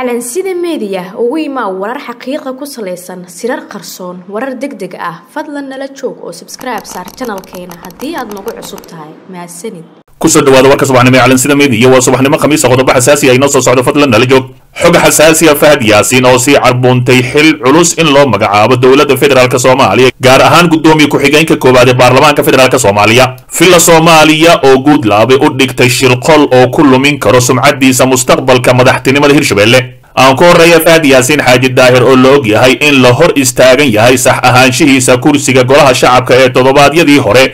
calansida meediya ugu imaa warar xaqiiqa ku salaysan sirar qarsoon warar deg deg ah. Fadlan nala joog oo sabskribe saar janalkeena haddii aad nagu cusub tahay. Mahadsanid ku soo dhawaada warka subaxnimo ee calansida meediya waa subaxnimo khamiisa qodobo xasaasi ah inoo soo socdo. Fadlan nala joog xog xasaasiya fahad yaasiin oo sii carbuuntay xil culus in loo magacaabo dowladda federaalk soomaaliya gaar ahaan guddoomiye ku-xigeenka koowaad ee baarlamaanka federaalk soomaaliya. Villa soomaaliya oo guudlaabe u dhigtay shirqol oo ku lumin karo sumcadiisa mustaqbalka madaxtinimada hirshabelle. Aan ku horreeya fahad yaasiin xaaji daahir oo la og yahay in la hor istaagan yahay sax ahaanshihiisa kursiga golaha shacabka ee toddobaadyadii hore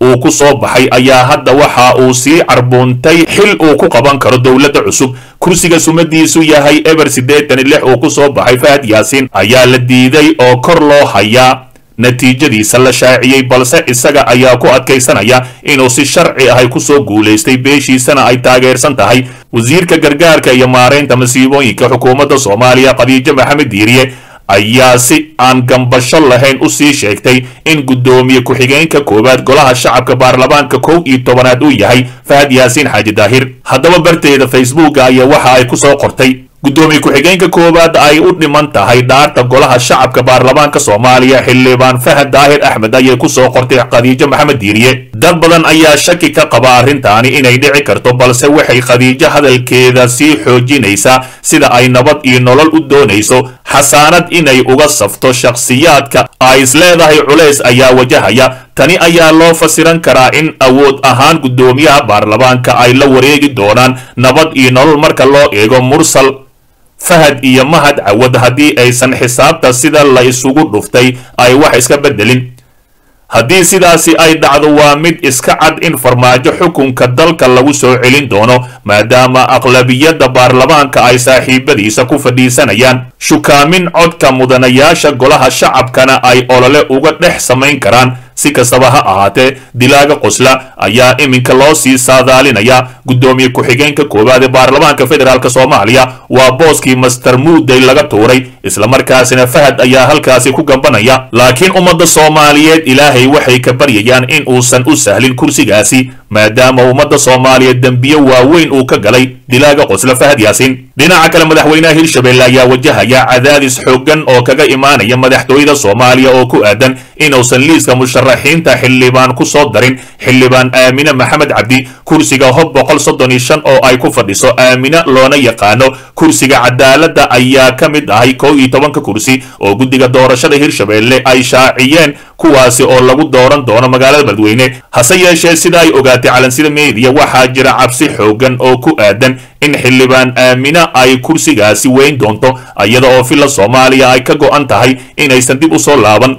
uu ku soo baxay ayaa hadda waxa uu sii carbuuntay xil uu ku qaban karo dowladda cusub. Kursiga sumadiisu yahay eber siddeetan lix uu ku soo baxay fahad yaasiin ayaa la diiday oo kor loo hayaa natiijadiisa la shaaciyey balse isaga ayaa ku adkaysanaya inuu si sharci ahay ku soo guulaystay beeshiisana ay taageersan tahay. Wasiirka gargaarka iyo maaraynta masiibooyinka xukuumadda soomaaliya khadiijo maxamed diiriye ayaa si aan gambasho lahayn u sii sheegtay in guddoomiye ku-xigeenka koowaad golaha shacabka baarlamaanka kow iyo tobanaad uu yahay fahad yaasiin xaaji daahir. Haddaba barteeda facebooka ayaa waxa ay ku soo qortay guddoomiye ku-xigeenka koowaad ay u dhiman tahay dhaarta golaha shacabka baarlamaanka soomaaliya xildhibaan fahad daahir axmed ayay ku soo qortay khadiijo maxamed diiriye. Dad badan ayaa shaki ka qaba arrintaani inay dhici karto balse waxay khadiijo hadalkeeda sii xoojinaysaa sida ay nabad iyo nolol u doonayso. Xasaanad inay uga safto shakhsiyaadka ay isleedahay culays ayaa wajahaya tani ayaa loo fasiran karaa in awood ahaan guddoomiyaha baarlamaanka ay la wareegi doonaan nabad iyo nolol marka loo eego mursal fahad iyo mahad cawad haddii aysan xisaabta sida la isugu dhuftay ay wax iska beddelin. Haddii sidaasi ay dhacdo waa mid iska cad in farmaajo xukunka dalka lagu soo celin doono maadaama aqlabiyadda baarlamaanka ay saaxiibadiisa ku fadhiisanayaan. Shukaamin codka mudanayaasha golaha shacabkana ay olole uga dhex samayn karaan si kastaba ha ahaatee dilaaga qosla ayaa iminka loo sii saadaalinaya guddoomiye ku-xigeenka koowaad ee baarlamaanka federaalk soomaaliya. Waa booskii master muuday laga tuuray islamarkaasina fahad ayaa halkaasi ku gambanaya laakiin ummadda soomaaliyeed ilaahay waxay ka baryayaan in uusan u sahlin kursigaasi maadaama ummadda soomaaliyeed dembiyo waaweyn uu ka galay. Dilaaga qosla fahad yaasiin dhinaca kale madaxweynaha hirshabelle ayaa wajahaya cadaadis xooggan oo kaga imaanaya madaxtooyada soomaaliya oo ku aadan inuusan liiska musharaxiinta xildhibaan ku soo darin. Xildhibaan aamine maxamed cabdi kursiga hob boqol soddon iyo shan oo ay ku fadhiso aamine loona yaqaano kursiga cadaaladda ayaa ka mid ahay kow iyo tobanka kursi oo guddiga doorashada hirshabelle ay shaaciyeen kuwaasi oo lagu dooran doono magaalada beledweyne hase yeeshee sida ay ogaatay calansida meediya waxaa jira cabsi xooggan oo ku aadan in xildhibaan aamine ay kursigaasi weyn doonto iyada oo villa soomaaliya ay ka go'an tahay inaysan dib u soo laaban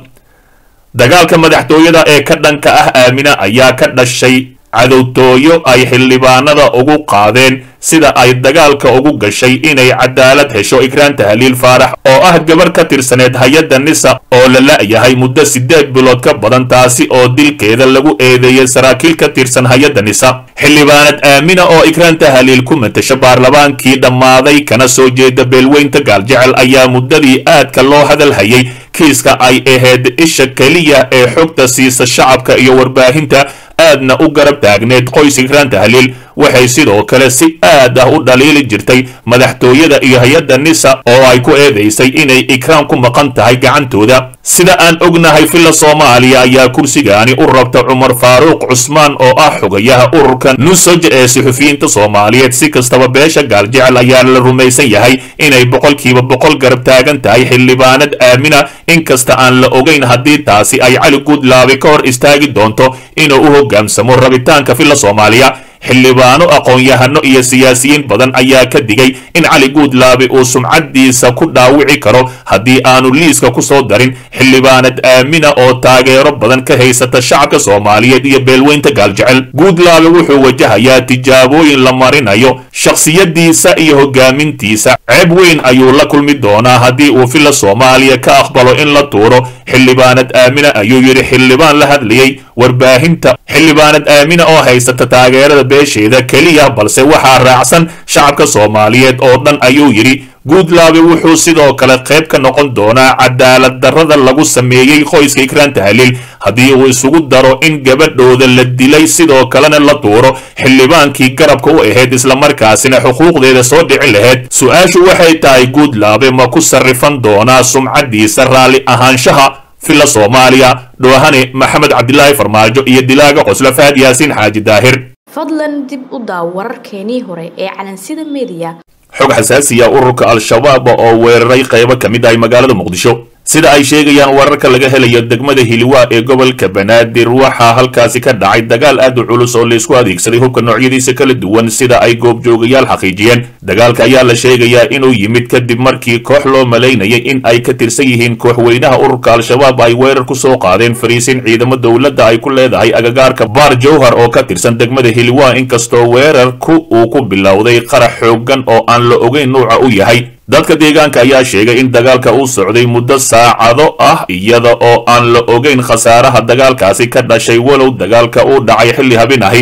dagaalka madaxtooyada ee ka dhanka ah aamine ayaa ka dhashay cadowtooyo ay xildhibaanada ugu qaadeen sida ay dagaalka ugu gashay inay cadaalad hesho ikraan tahliil faarax oo ah gabar ka tirsaneed hay'adda nisa oo la la'yahay muddo siddeed bilood ka badan taasi oo dilkeeda lagu eedeeyey saraakiil ka tirsan hay'adda nisa xildhibaanad aamina oo ikraan tahliil ku matasha baarlamaankii dhammaaday kana soo jeeda beelweynta gaaljecel ayaa muddadii aadka loo hadal hayay kiiska ay ahayd isha keliya ee xogta siisa shacabka iyo warbaahinta aadna u garab taagneed qoys ikraan tahliil waxay sidoo kale si aad ah u dhaliili jirtay madaxtooyada iyo hay'adda nisa oo ay ku eedaysay inay ikraan ku maqan tahay gacantooda. Sida aan ognahay villa soomaaliya ayaa kursigaani u rabta cumar faaruuq cusmaan oo ah xogayaha ururka nusoj ee suxufiyiinta soomaaliyeed si kastaba beesha gaaljecel ayaa la rumaysan yahay inay boqolkiiba boqol garab taagan tahay xildhibaanad aamina. Inkasta aan la ogeyn haddii taasi ay cali guudlaabe ka hor istaagi doonto inuu u hogaansamo rabitaanka villa soomaaliya xildhibaano aqoon-yahano iyo siyaasiyiin badan ayaa ka digay in cali guudlaabe uu sumcadiisa ku dhaawici karo haddii aanu liiska ku soo darin xildhibaanad aamina oo taageero badan ka haysata shacabka soomaaliyeed iyo beelweynta gaaljecel guudlaabe wuxuu wajahayaa tijaabooyin la marinayo shakhsiyadiisa iyo hogaamintiisa ceeb weyn ayuu la kulmi doonaa haddii uu villa soomaaliya ka aqbalo in la tuuro xildhibaanad aamina ayuu yidhi xildhibaan la hadlayey warbaahinta xildhibaanad aamina oo haysata taageerada beesheeda keliya balse waxaa raacsan shacabka soomaaliyeed oo dhan ayuu yidhi guudlaabe wuxuu sidoo kale qayb ka noqon doonaa cadaalad darrada lagu sameeyey qoyska ikraan tahliil haddii uu isugu daro in gabadhooda la dilay sidoo kalena la tuuro xildhibaankii garabka u ahayd islamarkaasina xuquuqdeeda soo dhicin lahayd. Su'aashu waxay tahay guudlaabe ma ku sarrifan doonaa sumcaddiisa raalli ahaanshaha filla soomaaliya dhoohane maxamed cabdilaahi farmaajo iyo dilaaga qosla fahad yaasiin xaaji daahir. Fadlan dib u daaw wararkeenii hore ee calansida mediya xog xasaasiya ururka al-shabaab oo weeraray qaybo ka mid ahay magaalada muqdisho sida ay sheegayaan wararka laga helayo degmada hiliwaa ee gobolka banaadir waxaa halkaasi ka dhacay dagaal aad u culus oo laysku adeegsaday hubka noocyadiisa kala duwan sida ay goobjoogayaal xaqiijiyeen. Dagaalka ayaa la sheegayaa inuu yimid kadib markii koox loo malaynayay in ay ka tirsan yihiin kooxweynaha ururka al-shabaab ay weerar ku soo qaadeen. Fariisin ciidamo dowladda ay ku leedahay agagaarka baar jowhar oo ka tirsan degmada hiliwaa inkastoo weerarku uu ku bilowday qarax xoogan oo aan la ogeyn nuuca u yahay dadka deegaanka ayaa sheegay in dagaalka uu socday muddo saacado ah iyada oo aan la ogeyn khasaaraha dagaalkaasi ka dhashay walow dagaalka uu dhacay xilli habin ahi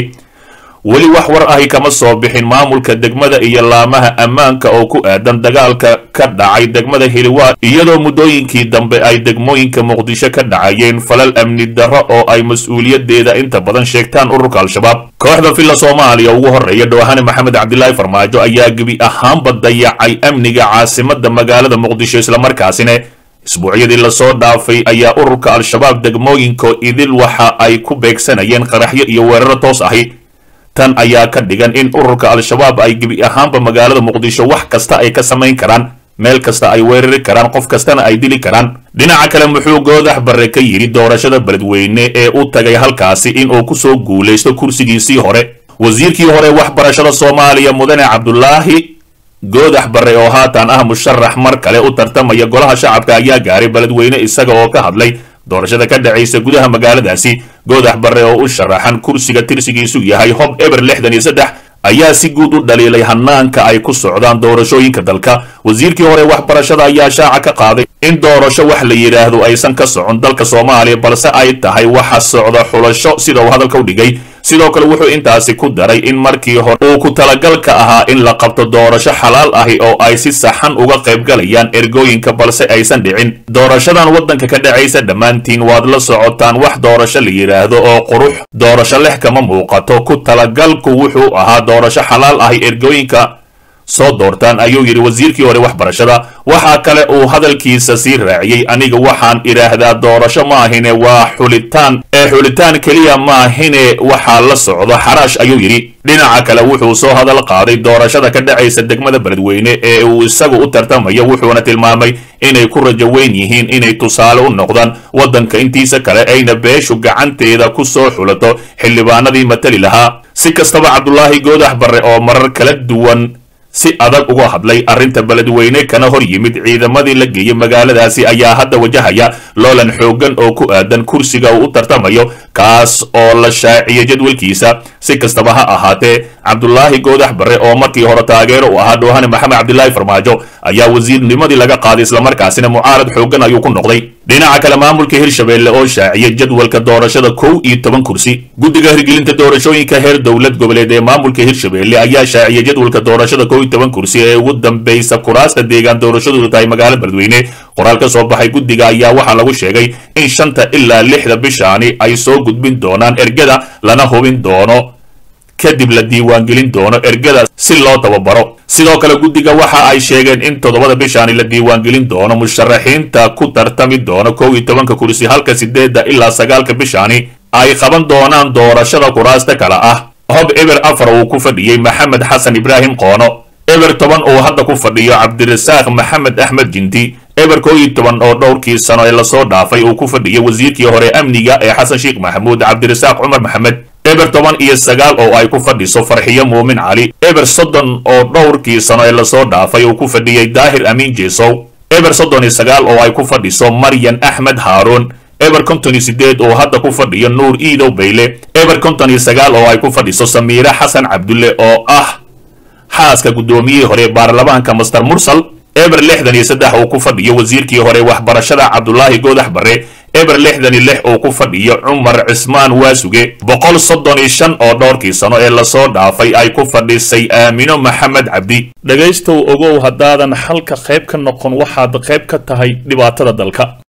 weli wax war ahi kama soo bixin maamulka degmada iyo laamaha ammaanka oo ku aadan dagaalka ka dhacay degmada hiliwaa iyadoo muddooyinkii dambe ay degmooyinka muqdisho ka dhacayeen falal amni darro oo ay mas'uuliyadeeda inta badan sheegtaan ururka al-shabaab. Kooxda villa soomaaliya ugu horreeya dhoohane maxamed cabdilaahi farmaajo ayaa gebi ahaanba dayacay amniga caasimada magaalada muqdisho islamarkaasina isbuucyadii la soo dhaafay ayaa ururka al-shabaab degmooyinka idil waxa ay ku beegsanayeen qaraxyo iyo weeraro toos ahi tan ayaa ka dhigan in ururka al-shabaab ay gebi ahaanba magaalada muqdisho wax kasta ay ka samayn karaan meel kasta ay weerari karaan qof kastana ay dili karaan. Dhinaca kale muxuu goodax barre ka yidhi doorashada beledweyne ee u tagay halkaasi inuu ku soo guulaysto kursigiisii hore. Wasiirkii hore waxbarashada soomaaliya mudane cabdulaahi goodax barre oo haatan ah musharax mar kale u tartamaya golaha shacabka ayaa gaaray beledweyne isaga oo ka hadlay doorashada ka dhacaysa gudaha magaaladaasi goodax barre oo u sharaxan kursiga tirsigiisu yahay hob eber lixdan iyo saddex ayaa si guud u dhaliilay hanaanka ay ku socdaan doorashooyinka dalka. Wasiirkii hore waxbarashada ayaa shaaca ka qaaday in doorasho wax la yidhaahdo aysan ka socon dalka soomaaliya balse ay tahay waxa socda xulasho sida uu hadalka u dhigay sidoo kale wuxuu intaasi ku daray in markii hore uu ku talagalka ahaa in la qabto doorasho xalaal ahi oo ay si saxan uga qaybgalayaan ergooyinka balse aysan dhicin. Doorashadan waddanka ka dhacaysa dhammaantiin waad la socotaan wax doorasho la yidhaahdo oo qurux. Doorasho lex kama muuqato. Ku talagalku wuxuu ahaa doorasho xalaal ahi ergooyinka soo doortaan ayuu yidhi wasiirkii hore waxbarashada. Waxaa kale uu hadalkiisa sii raaciyey aniga waxaan idhaahdaa doorasho maahine waa xulitaan ee xulitaan keliya maahine waxaa la socdo xaraash ayuu yidhi. Dhinaca kale wuxuu soo hadal qaaday doorashada ka dhacaysa degmada beledweyne ee uu isagu u tartamayo wuxuuna tilmaamay inay ku rajo weyn yihiin inay tusaale u noqdaan. Waddanka intiisa kale ayna beeshu gacanteeda ku soo xulato xildhibaanadii matali lahaa. Si kastaba cabdulaahi goodax barre oo marar kala duwan si adag uga hadlay arrinta beledweyne kana hor yimid ciidamadii la geeyey magaaladaasi ayaa hadda wajahaya loolan xooggan oo ku aadan kursiga uu u tartamayo kaas oo la shaaciyay jadwalkiisa. Si kastaba ha ahaatee cabdulaahi goodax barre oo markii hore taageero u ahaa dhoohane maxamed cabdilaahi farmaajo ayaa wasiirnimadii laga qaaday islamarkaasina mucaarad xooggan ayuu ku noqday. Dhinaca kale maamulka hirshabeelle oo shaaciyay jadwalka doorashada kow iyo toban kursi. Guddiga hirgelinta doorashooyinka heer dowlad goboleed ee maamulka hirshabeelle ayaa shaaciyay jadwalka doorashada kow iyo toban kursi ee ugu dambaysa kuraasta deegaan doorashadoodu tahay magaalada beledweyne qoraal ka soo baxay guddiga ayaa waxaa lagu sheegay in shanta ilaa lixda bishaani ay soo gudbin doonaan ergada lana hubin doono kadib la diiwaangelin doono ergada si loo tababaro. Sidoo kale guddiga waxa ay sheegeen in toddobada bishaani la diiwaangelin doono musharaxiinta ku tartami doono kow iyo tobanka kursi halka sideedda ilaa sagaalka bishaani ay qaban doonaan doorashada kuraasta kale ah. Hob eber afar uu ku fadhiyey maxamed xasan ibraahim qoono. Eber toban uu hadda ku fadhiyo cabdirasaaq maxamed axmed jinti. Eber koo iyo toban oo dhowrkii sano ee la soo dhaafay uu ku fadhiyay wasiirkii hore amniga ee xasan sheekh maxamuud cabdirasaaq cumar maxamed eber toban iyo sagaal oo ay ku fadhiso farxiyo muumin cali. Eber soddon oo dhowrkii sano ee la soo dhaafay uu ku fadhiyey daahir amiin jeesow eber soddon iyo sagaal oo ay ku fadhiso maryan axmed haaruun eber konton iyo sideed oo hadda ku fadhiyo nuur iidow bayle eber konton iyo sagaal oo ay ku fadhiso samiire xasan cabdulle oo ah xaaska guddoomiyihii hore baarlamaanka master mursal. Eber lixdan iyo saddex uu ku fadhiyo wasiirkii hore waxbarashada cabdulaahi goodax barre eber lixdan iyo lix uu ku fadhiyo cumar cismaan waasuge boqol soddon iyo shan oo dhowrkii sano ee la soo dhaafay ay ku fadhisay aamino maxamed cabdi. Dhegaystow ogow haddaadan xalka qayb ka noqon waxaad qayb ka tahay dhibaatada dalka